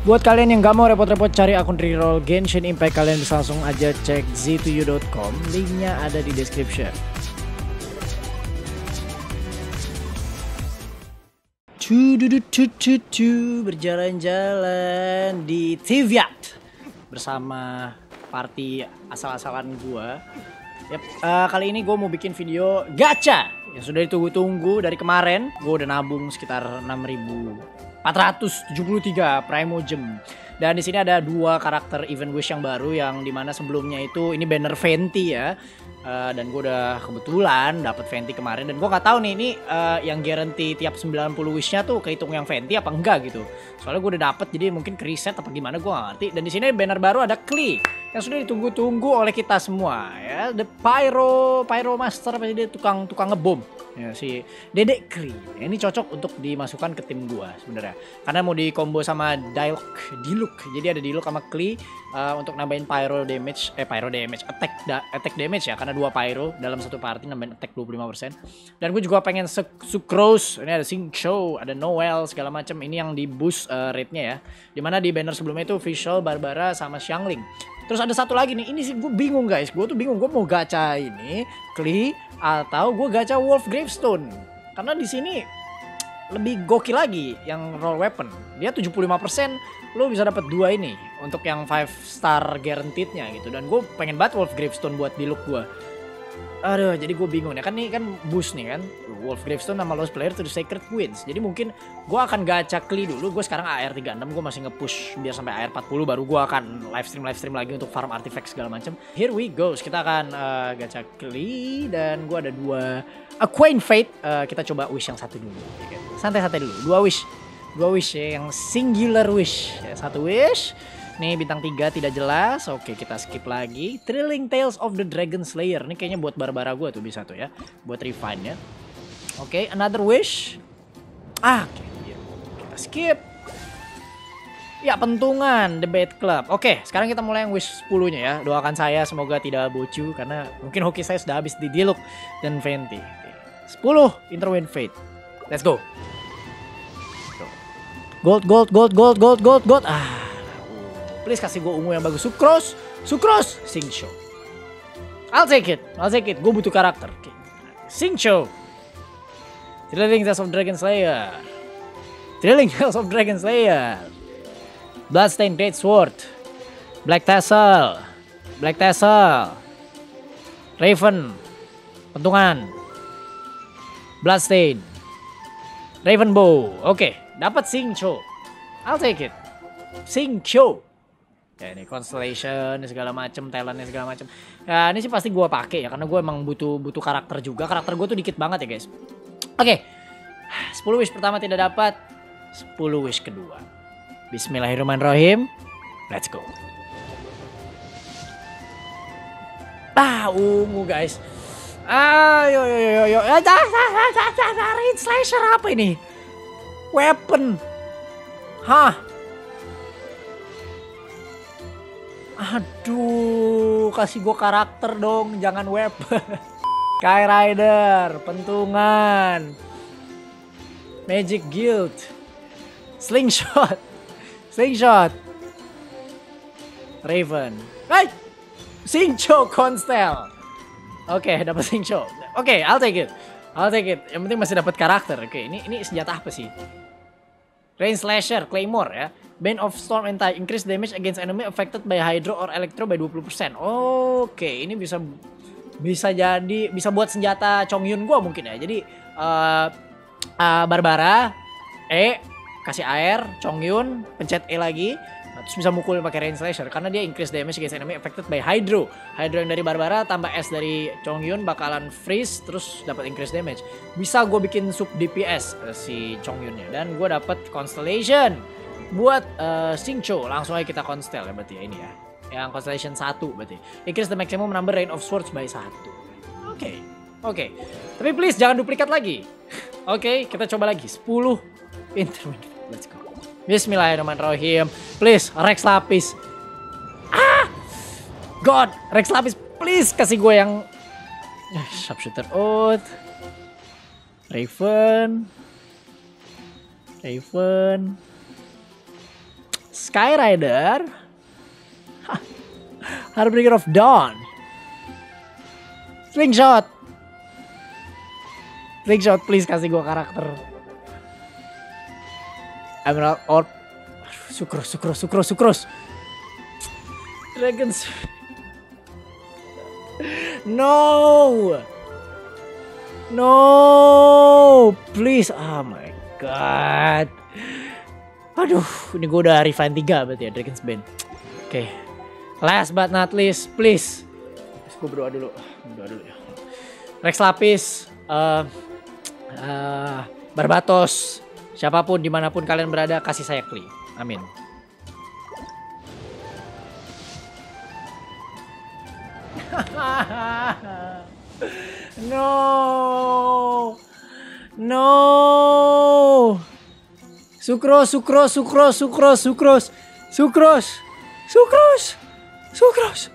Buat kalian yang gak mau repot-repot cari akun reroll Genshin Impact, kalian bisa langsung aja cek z2u.com, linknya ada di description. berjalan-jalan di Tiviat bersama party asal-asalan gue. Yep, uh, eh, kali ini gue mau bikin video gacha yang sudah ditunggu-tunggu dari kemarin. Gue udah nabung sekitar 6000 473 Primogem. Dan di sini ada dua karakter Event Wish yang baru yang di mana sebelumnya itu ini banner venti ya. Uh, dan gue udah kebetulan dapet venti kemarin. Dan gue gak tahu nih ini uh, yang guarantee tiap 90 wishnya tuh kehitung yang venti apa enggak gitu. Soalnya gue udah dapet jadi mungkin kriset apa gimana gue gak ngerti. Dan di sini banner baru ada kli yang sudah ditunggu-tunggu oleh kita semua ya. The Pyro Pyro Master apa jadi dia tukang tukang ngebom ya si Dedek Klee. Ya, ini cocok untuk dimasukkan ke tim gua sebenarnya. Karena mau di combo sama Dialog Diluc. Jadi ada Diluc sama Klee uh, untuk nambahin pyro damage eh pyro damage attack da, attack damage ya karena dua pyro dalam satu party nambahin attack 25%. Dan gue juga pengen Sucrose, ini ada Sing Show, ada Noel segala macam. Ini yang di boost uh, rate-nya ya. Di mana di banner sebelumnya itu Visual Barbara sama Xiangling. Terus ada satu lagi nih, ini sih gue bingung guys. Gue tuh bingung, gue mau gacha ini Klee atau gue gacha Wolf Gravestone. Karena di sini lebih gokil lagi yang roll weapon. Dia 75% lo bisa dapat dua ini untuk yang 5 star guaranteed-nya gitu. Dan gue pengen banget Wolf Gravestone buat di look gue. Aduh, jadi gue bingung ya kan nih kan boost nih kan? Wolf Gravestone nama Lost Player to the Sacred Queens. Jadi mungkin gue akan gacha Klee dulu. Gue sekarang AR 36 gue masih nge-push biar sampai AR 40 Baru gue akan live stream live stream lagi untuk farm artifact segala macam. Here we go. Kita akan uh, gacha Klee Dan gue ada dua Acquaint Fate. Uh, Kita coba wish yang satu dulu? Santai-santai dulu. Dua wish. Dua wish ya yang singular wish. Satu wish Nih bintang 3 tidak jelas. Oke, kita skip lagi. Thrilling Tales of the Dragon Slayer. Ini kayaknya buat Barbara gue tuh bisa tuh ya. Buat refine ya. Oke, another wish. Ah, oke. iya. Kita skip. Ya, pentungan The Bad Club. Oke, sekarang kita mulai yang wish 10-nya ya. Doakan saya semoga tidak bocu karena mungkin hoki saya sudah habis di Diluc dan Venti. Oke. 10 Interwind Fate. Let's go. Gold, gold, gold, gold, gold, gold, gold. Ah, please kasih gue ungu yang bagus. Sucrose, Sucrose, Sing Show. I'll take it, I'll take it. Gue butuh karakter. Okay. Sing Show. Thrilling Tales of Dragon Slayer. Thrilling Tales of Dragon Slayer. Bloodstained Great Sword. Black Tassel. Black Tassel. Raven. Pentungan. Bloodstain. Raven Bow. Oke, okay. dapat Sing Show. I'll take it. Sing Show. Ya ini constellation segala macem, talentnya segala macem. Ya ini sih pasti gue pakai ya karena gue emang butuh butuh karakter juga. Karakter gue tuh dikit banget ya guys. Oke, okay. 10 wish pertama tidak dapat, 10 wish kedua. Bismillahirrahmanirrahim. Let's go. Ah, ungu guys. Ayo, yo, yo, yo, yo. Slasher apa ini? Weapon. Hah? Aduh, kasih gue karakter dong, jangan weapon. Sky Rider, pentungan. Magic Guild. Slingshot. Slingshot. Raven. Hey! Singcho Constel. Oke, okay, dapat Singcho. Oke, okay, I'll take it. I'll take it. Yang penting masih dapat karakter. Oke, okay, ini ini senjata apa sih? Rain Slasher, Claymore ya. Bane of Storm Tide. Increase damage against enemy affected by Hydro or Electro by 20%. Oke, okay, ini bisa bisa jadi bisa buat senjata Chongyun gua mungkin ya. Jadi uh, uh, Barbara E kasih air Chongyun pencet E lagi terus bisa mukul pakai Rain Slasher karena dia increase damage against enemy affected by Hydro. Hydro yang dari Barbara tambah S dari Chongyun bakalan freeze terus dapat increase damage. Bisa gue bikin sub DPS uh, si Chongyunnya dan gue dapat Constellation buat uh, Singcho. Langsung aja kita constel ya berarti ya ini ya. Yang Constellation 1 berarti. Increase the maximum number Rain of Swords by 1. Oke. Okay. Oke. Okay. Tapi please jangan duplikat lagi. Oke, okay, kita coba lagi. 10 intermittent. Let's go. Bismillahirrahmanirrahim. Please, Rex Lapis. Ah! God, Rex Lapis. Please, kasih gue yang... Eh, sharpshooter out. Raven. Raven. Skyrider. Harbinger of Dawn. Slingshot. Slingshot please kasih gue karakter. Emerald Orb. Sukros, Sukros, Sukros, Sukros. Dragons. No. No. Please. Oh my god. Aduh, ini gue udah refine 3 berarti ya Dragon's Bane. Oke. Okay. Last but not least, please. Gue berdoa dulu. Berdoa dulu ya. Rex Lapis. Uh, uh, Barbatos. Siapa pun, di mana pun kalian berada, kasih saya kli. Amin. no. No. Sukros, sukros, sukros, sukros, sukros, sukros, sukros, sukros.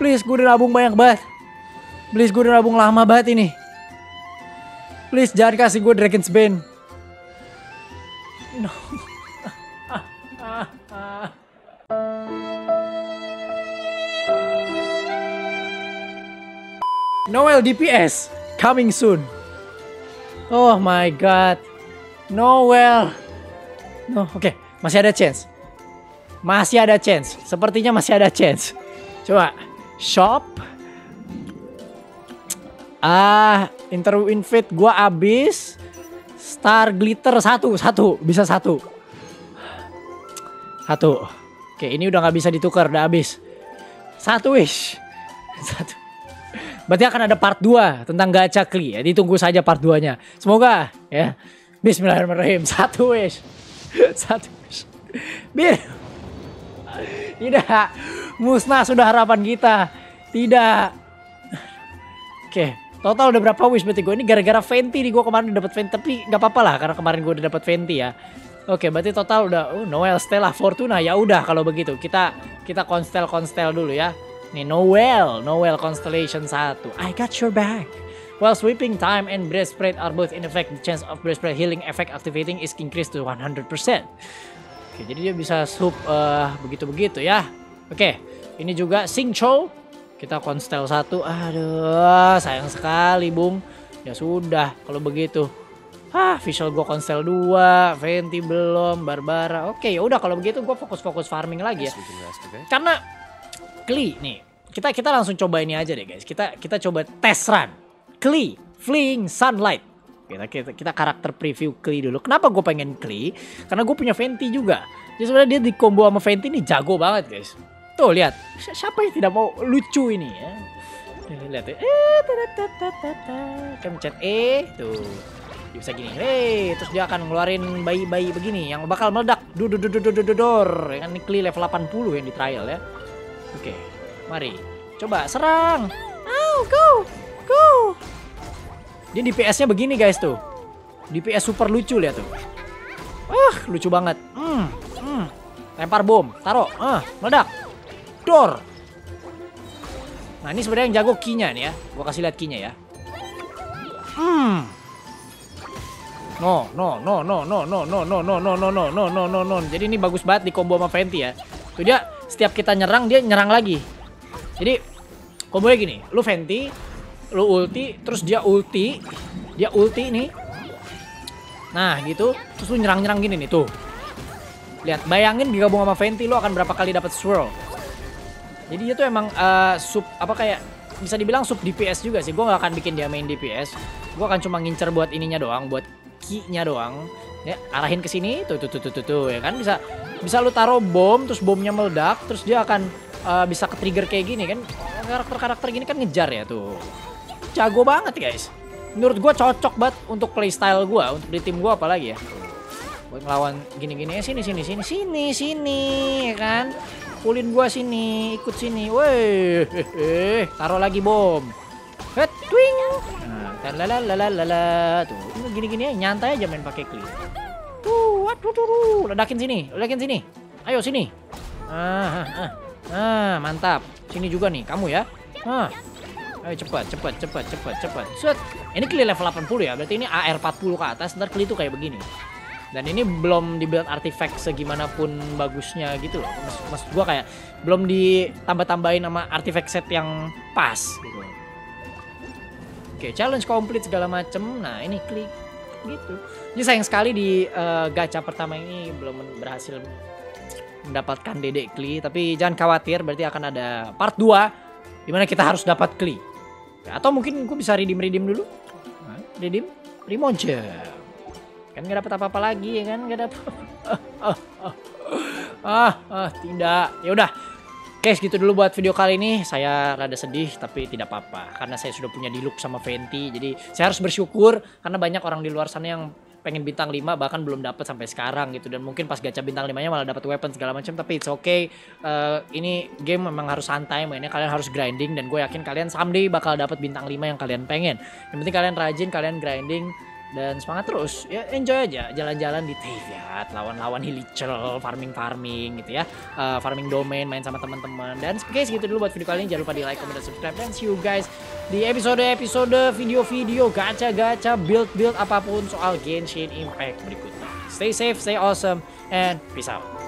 Please, gue udah nabung banyak banget. Please, gue udah nabung lama banget ini. Please, jangan kasih gue Dragon's Bane. No. Noel DPS coming soon. Oh my god. Noel. No, oke, okay. masih ada chance. Masih ada chance. Sepertinya masih ada chance. Coba shop. Ah, interview invite gua abis. Star glitter satu, satu, bisa satu. Satu. Oke, ini udah nggak bisa ditukar, udah habis. Satu wish. Satu. Berarti akan ada part 2 tentang gacha kli ya. Ditunggu saja part 2-nya. Semoga ya. Bismillahirrahmanirrahim. Satu wish. Satu wish. Bir. Tidak. Musnah sudah harapan kita. Tidak. Oke. Total udah berapa wish berarti gue ini gara-gara Fenty nih gue kemarin dapat Fenty tapi nggak apa-apa lah karena kemarin gue udah dapat Fenty ya. Oke, berarti total udah oh, Noel, Stella, Fortuna ya udah kalau begitu kita kita konstel konstel dulu ya. Nih Noel, Noel Constellation 1. I got your back. While sweeping time and breath spread are both in effect, the chance of breath spread healing effect activating is increased to 100%. Oke, jadi dia bisa sub uh, begitu-begitu ya. Oke, ini juga Sing Cho. Kita konstel satu. Aduh, sayang sekali, Bung. Ya sudah, kalau begitu. Ah, visual gue konstel 2, Venti belum, Barbara. Oke, ya udah kalau begitu gue fokus-fokus farming lagi ya. Karena Kli nih. Kita kita langsung coba ini aja deh guys. Kita kita coba test run. Kli, Fleeing Sunlight. Kita, kita, kita karakter preview Kli dulu. Kenapa gue pengen Kli? Karena gue punya Venti juga. Jadi sebenarnya dia di combo sama Venti ini jago banget guys. Tuh lihat, siapa yang tidak mau lucu ini ya? Lihat ya. Eh, Kita mencet E, tuh. Dia bisa gini, hey, terus dia akan ngeluarin bayi-bayi begini yang bakal meledak. Dududududududor. Yang ini Kli level 80 yang di trial ya. Oke, mari. Coba serang. Oh, go. Dia DPS-nya begini guys tuh. DPS super lucu lihat tuh. Wah, lucu banget. Hmm, hmm. Lempar bom, taruh. Ah, meledak. Dor. Nah, ini sebenarnya yang jago kinya nih ya. Gua kasih lihat kinya ya. Hmm. No, no, no, no, no, no, no, no, no, no, no, no, no, no, no, no. Jadi ini bagus banget di combo sama Fenty ya. Tuh dia setiap kita nyerang dia nyerang lagi. Jadi kombonya gini, lu Fenty, lu ulti, terus dia ulti, dia ulti nih. Nah gitu, terus lu nyerang-nyerang gini nih tuh. Lihat, bayangin digabung sama Fenty lu akan berapa kali dapat swirl. Jadi dia tuh emang uh, sub apa kayak bisa dibilang sub DPS juga sih. Gue gak akan bikin dia main DPS. Gue akan cuma ngincer buat ininya doang, buat key-nya doang. Ya, arahin ke sini, tuh tuh tuh tuh tuh, tuh ya kan bisa bisa lu taruh bom terus bomnya meledak terus dia akan uh, bisa ke trigger kayak gini kan karakter-karakter gini kan ngejar ya tuh jago banget guys menurut gua cocok banget untuk playstyle gua untuk di tim gua apalagi ya buat ngelawan gini-gini ya sini sini sini sini sini ya kan pulin gua sini ikut sini weh taruh lagi bom het twing nah tuh gini-gini ya nyantai aja main pakai klik Tuh, waduh, tuh, ledakin sini, ledakin sini. Ayo sini. Ah, ah, ah, ah, mantap. Sini juga nih, kamu ya. Ah. Ayo cepat, cepat, cepat, cepat, cepat. Set. Ini kli level 80 ya, berarti ini AR 40 ke atas, ntar kli itu kayak begini. dan ini belum dibuild artifact segimanapun bagusnya gitu loh maksud, maksud gue kayak belum ditambah-tambahin sama artifact set yang pas gitu oke challenge complete segala macem nah ini klik gitu ini sayang sekali di uh, gacha pertama ini belum berhasil mendapatkan dedek kli tapi jangan khawatir berarti akan ada part 2 di mana kita harus dapat kli atau mungkin gue bisa redeem redeem dulu? Nah, redeem? Remoja kan nggak dapat apa-apa lagi ya kan? Nggak dapat ah, ah tidak. Ya udah. Oke segitu dulu buat video kali ini. Saya rada sedih tapi tidak apa-apa. Karena saya sudah punya diluk sama Venti Jadi saya harus bersyukur Karena banyak orang di luar sana yang pengen bintang 5 bahkan belum dapat sampai sekarang gitu. Dan mungkin pas gacha bintang 5 nya malah dapat weapon segala macam tapi it's okay. Uh, ini game memang harus santai mainnya kalian harus grinding dan gue yakin kalian someday bakal dapat bintang 5 yang kalian pengen. Yang penting kalian rajin kalian grinding dan semangat terus. Ya enjoy aja. Jalan-jalan di Teviat lawan-lawan Hilichel farming-farming gitu ya. Uh, farming domain main sama teman-teman. Dan guys gitu dulu buat video kali ini. Jangan lupa di like, comment, dan subscribe. Dan see you guys di episode-episode video-video gacha-gacha build-build apa pun soal Genshin Impact berikutnya. Stay safe, stay awesome and peace out